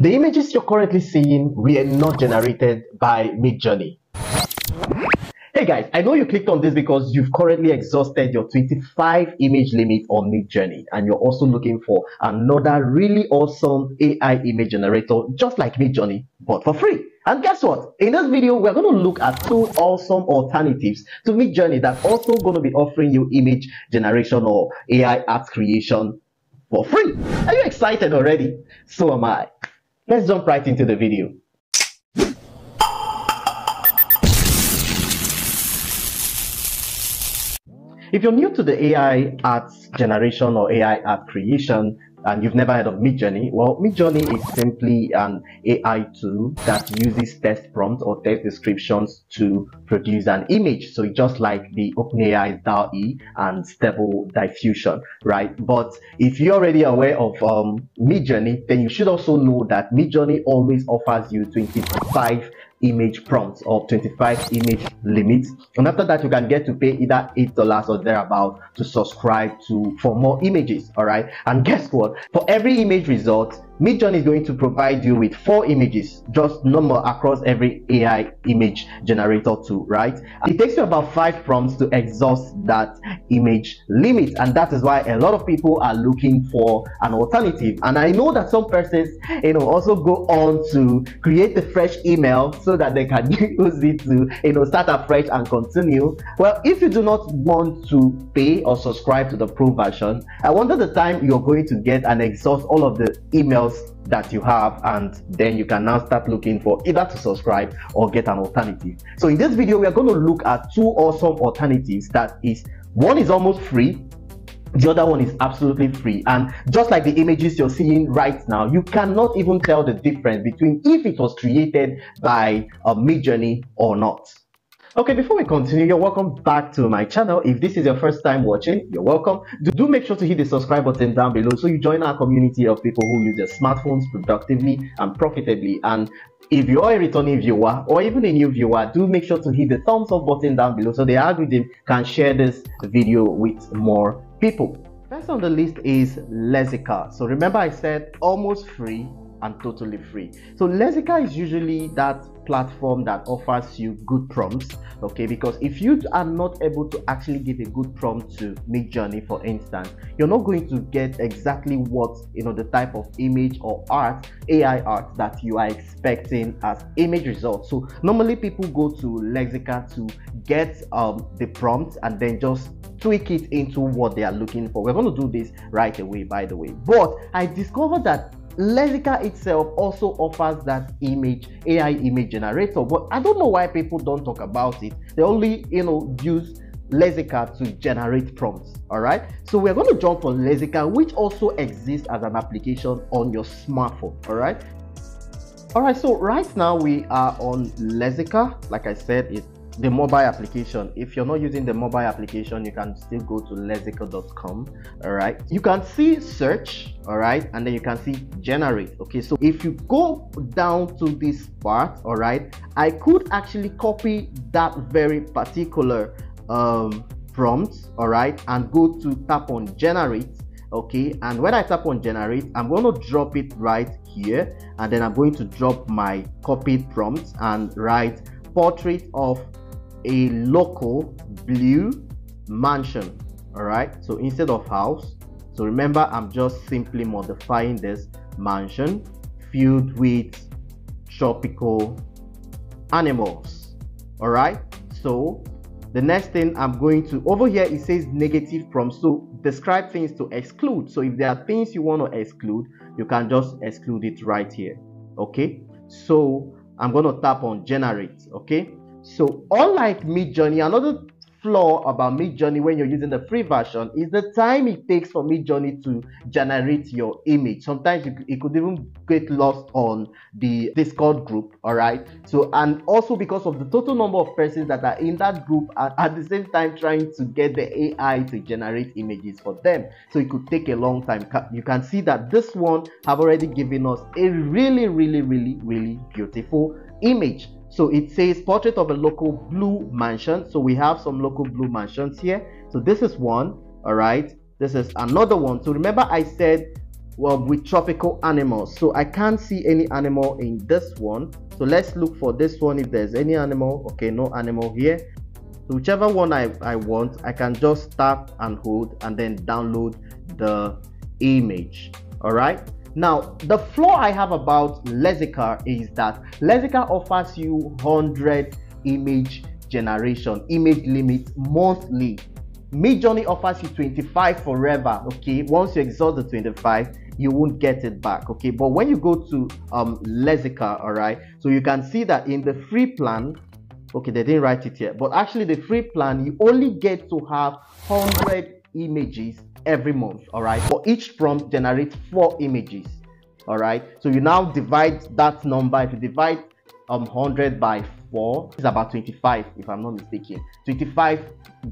The images you're currently seeing were not generated by Midjourney. Hey guys, I know you clicked on this because you've currently exhausted your 25 image limit on Midjourney and you're also looking for another really awesome AI image generator just like Midjourney but for free. And guess what? In this video, we're going to look at two awesome alternatives to Midjourney that also going to be offering you image generation or AI art creation for free. Are you excited already? So am I. Let's jump right into the video. If you're new to the AI art generation or AI art creation, and you've never heard of Midjourney, well, Midjourney is simply an AI tool that uses text prompts or text descriptions to produce an image. So just like the OpenAI DALL-E and Stable Diffusion, right? But if you're already aware of um, Midjourney, then you should also know that Midjourney always offers you 25 image prompts or 25 image limits and after that you can get to pay either eight dollars or thereabout to subscribe to for more images all right? And guess what? For every image result Midjourney is going to provide you with four images, just normal across every AI image generator tool, right? It takes you about five prompts to exhaust that image limit, and that is why a lot of people are looking for an alternative. And I know that some persons, you know, also go on to create a fresh email so that they can use it to, you know, start afresh and continue. Well, if you do not want to pay or subscribe to the pro version, I wonder the time you're going to get and exhaust all of the emails that you have and then you can now start looking for either to subscribe or get an alternative. So in this video we are going to look at two awesome alternatives. That is one is almost free the other one is absolutely free. And just like the images you're seeing right now you cannot even tell the difference between if it was created by a Midjourney or not Okay, before we continue, you're welcome back to my channel. If this is your first time watching, you're welcome. Do, do make sure to hit the subscribe button down below so you join our community of people who use their smartphones productively and profitably. And if you're a returning viewer or even a new viewer, do make sure to hit the thumbs up button down below so the algorithm can share this video with more people. First on the list is Lexica. So remember I said almost free and totally free. So Lexica is usually that platform that offers you good prompts okay? Because if you are not able to actually give a good prompt to Midjourney for instance you're not going to get exactly what you know the type of image or art AI art that you are expecting as image results. So normally people go to Lexica to get um, the prompt and then just tweak it into what they are looking for. We're going to do this right away by the way. But I discovered that Lexica itself also offers that image, AI image generator, but I don't know why people don't talk about it. They only, you know, use Lexica to generate prompts. All right. So we're going to jump on Lexica, which also exists as an application on your smartphone. All right. All right. So right now we are on Lexica. Like I said, it the mobile application. If you're not using the mobile application you can still go to lexica.com all right you can see search all right and then you can see generate okay? So if you go down to this part all right i could actually copy that very particular um, prompt all right and go to tap on generate okay? And when i tap on generate i'm going to drop it right here. And then i'm going to drop my copied prompt and write portrait of a local blue mansion all right? So instead of house so remember i'm just simply modifying this mansion filled with tropical animals all right? So the next thing i'm going to over here it says negative prompt so describe things to exclude. So if there are things you want to exclude you can just exclude it right here okay? So i'm going to tap on generate okay so unlike Midjourney, another flaw about Midjourney when you're using the free version is the time it takes for Midjourney to generate your image. Sometimes it could even get lost on the Discord group, all right? So, and also because of the total number of persons that are in that group at the same time trying to get the AI to generate images for them. So it could take a long time. You can see that this one have already given us a really, really, really, really beautiful image so it says portrait of a local blue mansion. So we have some local blue mansions here. So this is one, all right. This is another one. So remember I said well, with tropical animals. So I can't see any animal in this one. So let's look for this one if there's any animal. Okay, no animal here. So whichever one I, I want, I can just tap and hold and then download the image. All right. Now, the flaw I have about Lexica is that Lexica offers you 100 image generation, image limit monthly. Midjourney offers you 25 forever. Okay, once you exhaust the 25, you won't get it back. Okay, but when you go to um Lexica, all right, so you can see that in the free plan, okay, they didn't write it here, but actually the free plan you only get to have 100 images every month. All right, for each prompt generate four images. All right, so you now divide that number. If you divide um 100 by 4 is about 25 if i'm not mistaken 25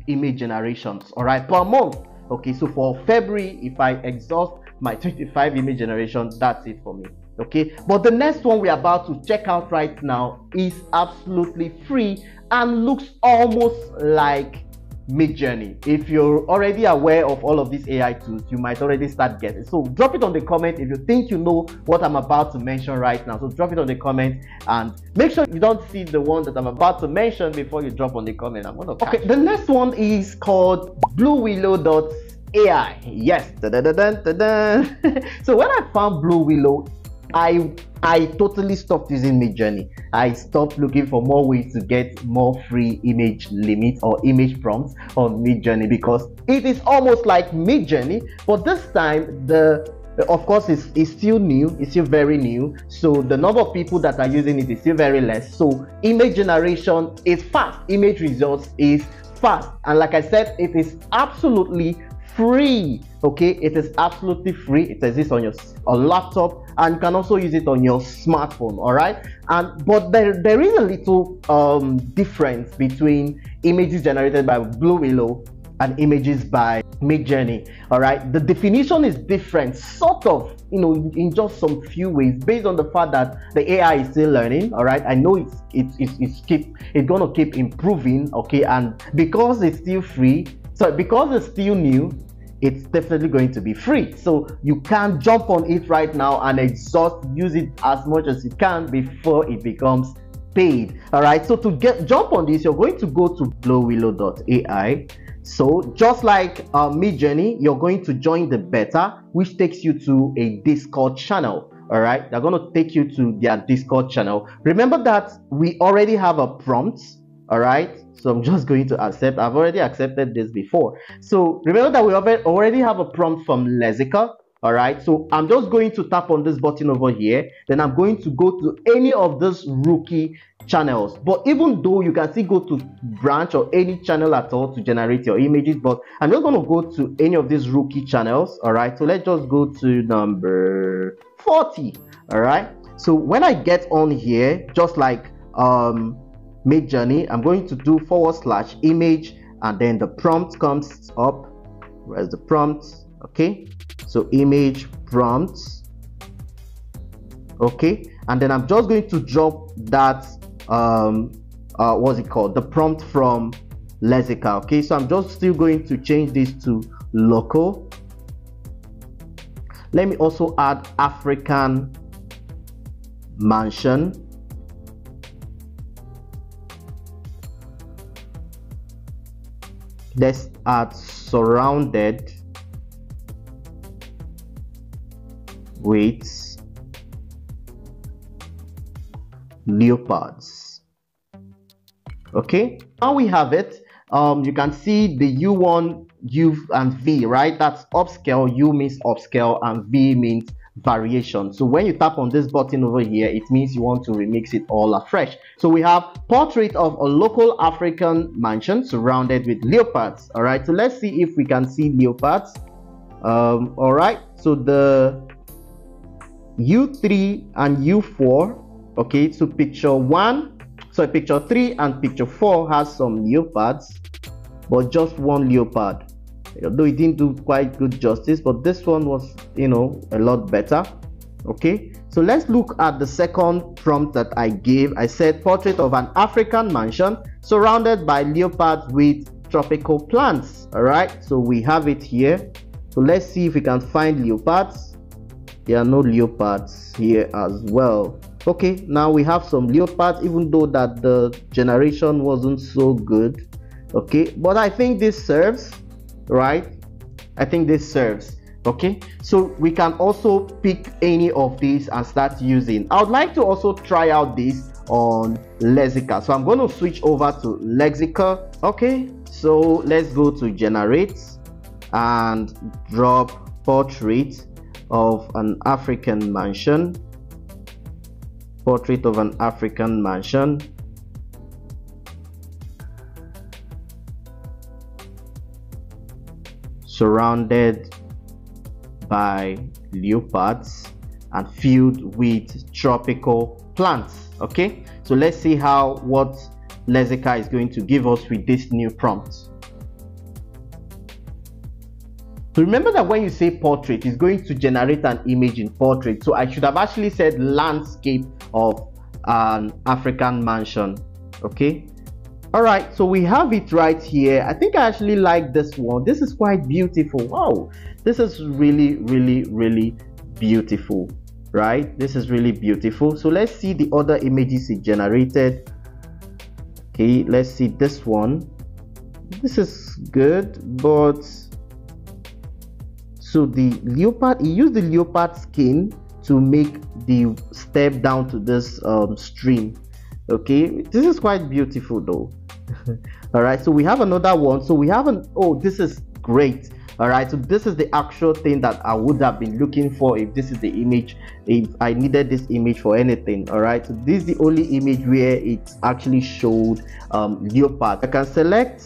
image generations all right per month okay so for february if i exhaust my 25 image generations that's it for me okay but the next one we're about to check out right now is absolutely free and looks almost like Midjourney. If you're already aware of all of these AI tools, you might already start getting. So drop it on the comment if you think you know what I'm about to mention right now. So drop it on the comment and make sure you don't see the one that I'm about to mention before you drop on the comment. I'm gonna okay. The next one is called BlueWillow.ai. Yes. Da -da -da so when I found Blue Willow, I I totally stopped using Midjourney. I stopped looking for more ways to get more free image limits or image prompts on Midjourney because it is almost like Midjourney, but this time the of course it's, it's still new it's still very new. So the number of people that are using it is still very less. So image generation is fast image results is fast. And like i said it is absolutely free okay? It is absolutely free. It exists on your a laptop and you can also use it on your smartphone all right? And but there there is a little um, difference between images generated by blue willow and images by midjourney all right? The definition is different sort of you know in just some few ways based on the fact that the ai is still learning all right? I know it's it's it's, it's keep it's gonna keep improving okay? And because it's still free so because it's still new it's definitely going to be free. So you can jump on it right now and exhaust, use it as much as you can before it becomes paid. All right. So to get jump on this, you're going to go to bluewillow.ai. So just like uh, Midjourney, you're going to join the beta, which takes you to a Discord channel. All right, they're going to take you to their Discord channel. Remember that we already have a prompt. All right, so I'm just going to accept. I've already accepted this before. So remember that we already have a prompt from Lexica All right. So I'm just going to tap on this button over here. Then I'm going to go to any of these rookie channels. But even though you can still go to branch or any channel at all to generate your images, but I'm just going to go to any of these rookie channels. All right. So let's just go to number 40. All right. So when I get on here, just like um Midjourney i'm going to do forward slash image and then the prompt comes up. Where's the prompt? Okay so image prompts okay and then i'm just going to drop that um uh what's it called? The prompt from lexica okay? So i'm just still going to change this to local. Let me also add african mansion Let's add surrounded with leopards. Okay now we have it. Um you can see the u1 u and v right? That's upscale u means upscale and v means variation. So when you tap on this button over here, it means you want to remix it all afresh. So we have portrait of a local African mansion surrounded with leopards. All right, so let's see if we can see leopards. Um, all right, so the U3 and U4, okay, so picture one, so picture three and picture four has some leopards, but just one leopard although it didn't do quite good justice but this one was you know a lot better okay? So let's look at the second prompt that i gave. I said portrait of an african mansion surrounded by leopards with tropical plants. All right so we have it here. So let's see if we can find leopards. There are no leopards here as well. Okay now we have some leopards even though that the generation wasn't so good okay? But i think this serves right? I think this serves okay? So we can also pick any of these and start using. I would like to also try out this on lexica. So i'm going to switch over to lexica okay? So let's go to generate and drop portrait of an african mansion. Portrait of an african mansion surrounded by leopards and filled with tropical plants okay? So let's see how what Lexica is going to give us with this new prompt. So remember that when you say portrait it's going to generate an image in portrait. So I should have actually said landscape of an African mansion okay all right so we have it right here. I think i actually like this one. This is quite beautiful. Wow this is really really really beautiful right? This is really beautiful. So let's see the other images it generated. Okay let's see this one. This is good but so the leopard he used the leopard skin to make the step down to this um, stream okay? This is quite beautiful though. All right so we have another one. So we haven't oh this is great. All right so this is the actual thing that i would have been looking for if this is the image if i needed this image for anything. All right so this is the only image where it actually showed um, leopard. I can select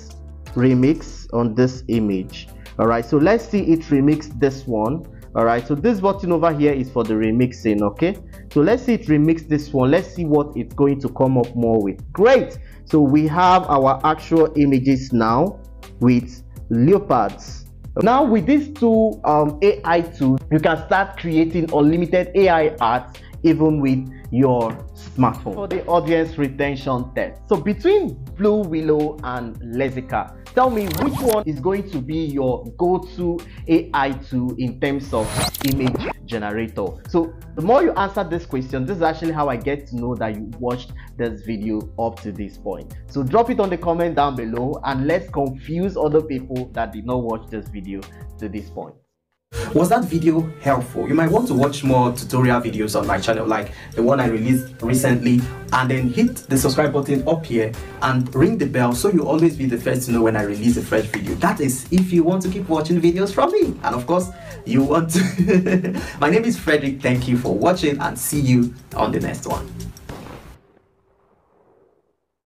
remix on this image. All right so let's see it remix this one. All right so this button over here is for the remixing okay so let's see it remix this one. Let's see what it's going to come up more with. Great! So we have our actual images now with leopards. Now with these two um, ai tools you can start creating unlimited ai art even with your smartphone for the audience retention test so between blue willow and lexica tell me which one is going to be your go-to AI tool in terms of image generator. So the more you answer this question, this is actually how I get to know that you watched this video up to this point. So drop it on the comment down below and let's confuse other people that did not watch this video to this point. Was that video helpful? You might want to watch more tutorial videos on my channel like the one I released recently and then hit the subscribe button up here and ring the bell so you always be the first to know when I release a fresh video. That is if you want to keep watching videos from me and of course you want to. my name is Frederick. Thank you for watching and see you on the next one.